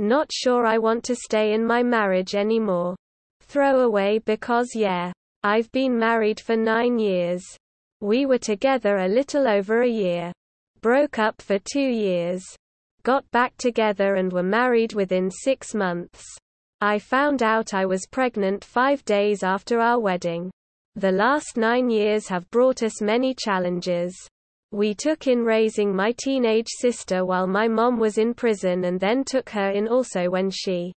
Not sure I want to stay in my marriage anymore. Throw away because yeah. I've been married for nine years. We were together a little over a year. Broke up for two years. Got back together and were married within six months. I found out I was pregnant five days after our wedding. The last nine years have brought us many challenges. We took in raising my teenage sister while my mom was in prison and then took her in also when she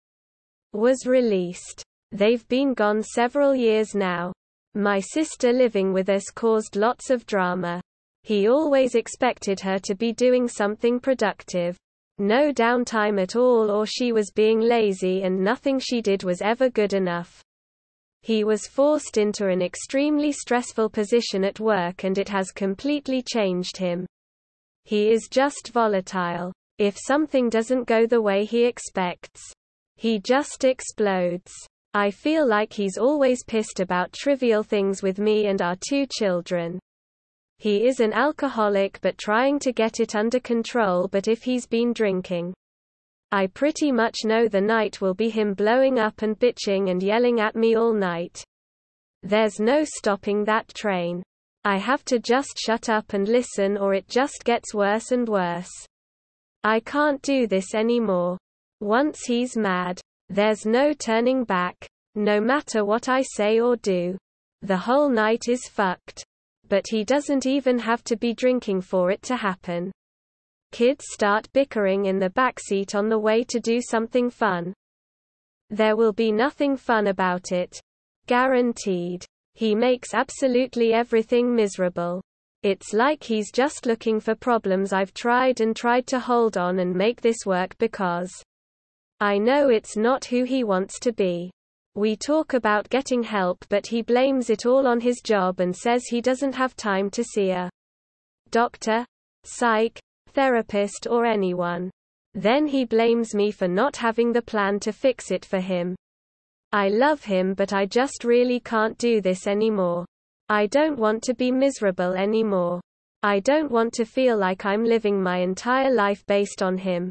was released. They've been gone several years now. My sister living with us caused lots of drama. He always expected her to be doing something productive. No downtime at all or she was being lazy and nothing she did was ever good enough. He was forced into an extremely stressful position at work and it has completely changed him. He is just volatile. If something doesn't go the way he expects, he just explodes. I feel like he's always pissed about trivial things with me and our two children. He is an alcoholic but trying to get it under control but if he's been drinking, I pretty much know the night will be him blowing up and bitching and yelling at me all night. There's no stopping that train. I have to just shut up and listen or it just gets worse and worse. I can't do this anymore. Once he's mad, there's no turning back, no matter what I say or do. The whole night is fucked. But he doesn't even have to be drinking for it to happen. Kids start bickering in the backseat on the way to do something fun. There will be nothing fun about it. Guaranteed. He makes absolutely everything miserable. It's like he's just looking for problems I've tried and tried to hold on and make this work because I know it's not who he wants to be. We talk about getting help but he blames it all on his job and says he doesn't have time to see a doctor, psych, therapist or anyone. Then he blames me for not having the plan to fix it for him. I love him but I just really can't do this anymore. I don't want to be miserable anymore. I don't want to feel like I'm living my entire life based on him.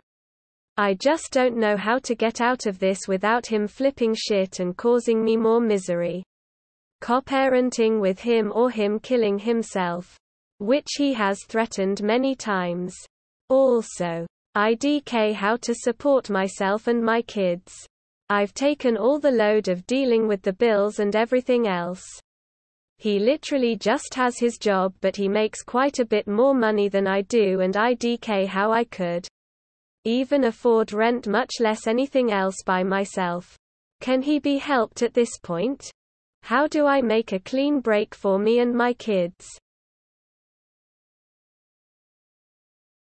I just don't know how to get out of this without him flipping shit and causing me more misery. Co-parenting with him or him killing himself which he has threatened many times. Also, IDK how to support myself and my kids. I've taken all the load of dealing with the bills and everything else. He literally just has his job but he makes quite a bit more money than I do and IDK how I could even afford rent much less anything else by myself. Can he be helped at this point? How do I make a clean break for me and my kids?